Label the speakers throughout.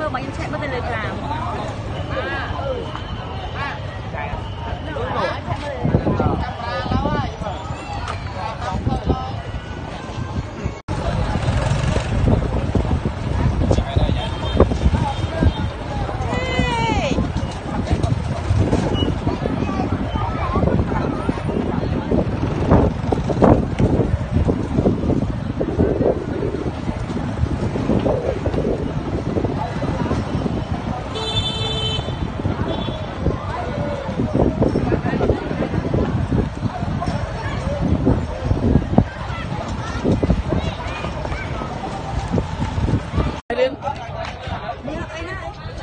Speaker 1: មើលបើខ្ញុំឆែកមើ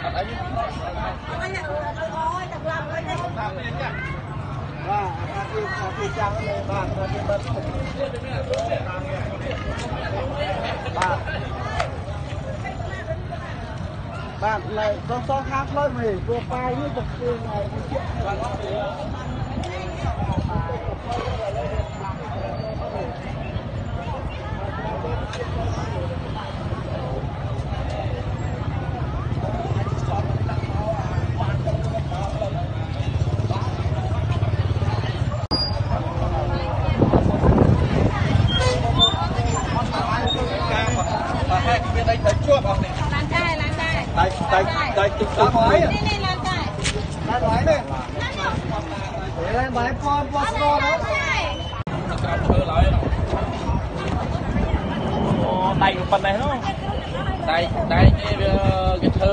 Speaker 1: ណាអីណាអូយតែក្រាមអីនេះ
Speaker 2: បាទអាទីអាទីចាំលេបាទអាទីបាត់បាទបាទឡើយសោះសោះខាងផ្លូវមើលព្រោះប៉ាយនេះទៅធ្វើឲ្យជា មានអីទៅជាប់អស់នេះ
Speaker 1: ឡានដែរឡានដែរ
Speaker 2: ដៃដៃដៃទឹកទឹកហើយ
Speaker 1: នេះនេះឡានដែរ
Speaker 2: ដល់ហើយនេះឡើងបាយប៉នប៉នស្គាល់ណា
Speaker 1: ដែរ
Speaker 3: ក្រៅធ្វើឡើយអូដៃប៉ុណ្ណេះនោះដៃដៃនេះវាគេធ្វើ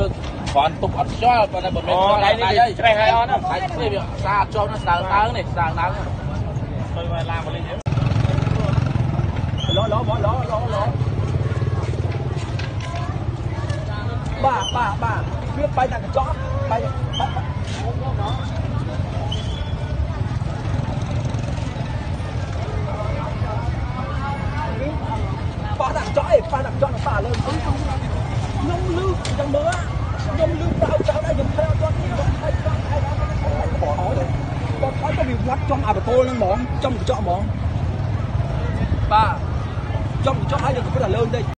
Speaker 3: គ្រាន់ទុកអត់ខ្យល់ប៉ុន្តែបើមិនខ្យល់ដៃនេះច្រេះហើយអត់ណាដៃនេះវាស្អាតជាប់នោះស្ដើងដើងនេះស្ដើងដើងទៅមកឡាមកលេងឡោឡោឡោឡោឡោ បាទបាទបាទវាបាយតែកញ្ចក់បាយប៉ះដាក់ចក់ឯងប៉ះដាក់ចក់ប៉ះលើខ្ញុំលឺចាំមើលខ្ញុំលឺប្រៅប្រៅដែរខ្ញុំធ្វើអត់គាត់ខ្ញុំថៃចង់ថៃដល់គាត់ថយគាត់ថយទៅវាវត្តចំអាបតូលហ្នឹងហ្មងចំកញ្ចក់ហ្មងបាទចំកញ្ចក់ហើយយើងក៏ពិតតែលើបន្តិច